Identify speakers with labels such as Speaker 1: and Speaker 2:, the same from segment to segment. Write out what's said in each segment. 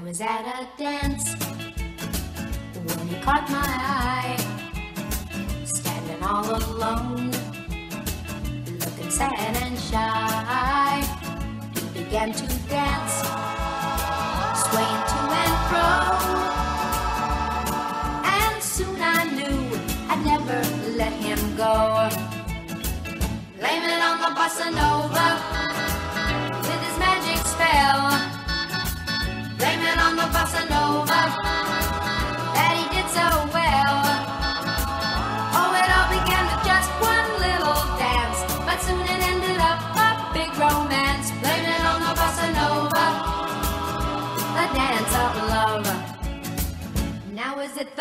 Speaker 1: was at a dance when he caught my eye, standing all alone, looking sad and shy. He began to dance, swaying to and fro, and soon I knew I'd never let him go. Blame it on the bossa nova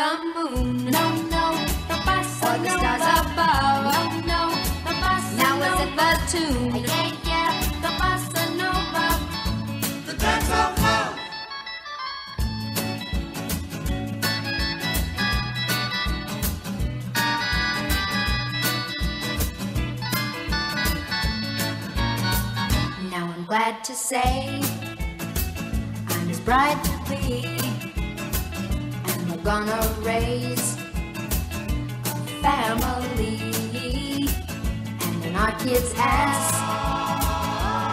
Speaker 1: the moon? No, no, the bossa or the stars above? No, no, the bossa Now is it the tune? Yeah, yeah, the.
Speaker 2: The.
Speaker 1: Now I'm glad to say I'm his bride to be, gonna raise a family. And when our kids ask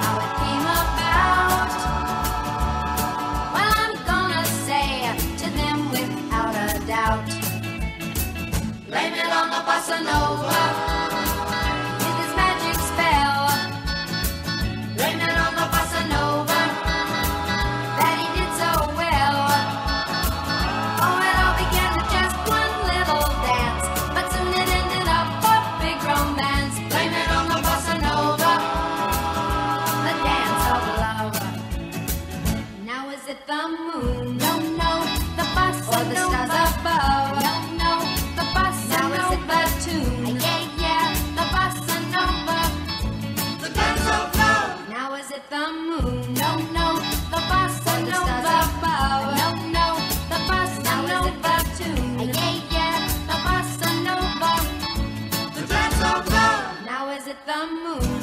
Speaker 1: how it came about, well, I'm gonna say to them without a doubt, blame it on the bossa nova it the moon? No, no, the bossa or the stars above? No, no, the bossa now is it the tune? Yeah, yeah, the bossa nova.
Speaker 2: The dance of love.
Speaker 1: Now is it the moon? No, no, the bossa nova above. No, no, the bossa now. Is it the tune? Yeah, yeah, the bossa nova.
Speaker 2: The dance of love.
Speaker 1: Now is it the moon?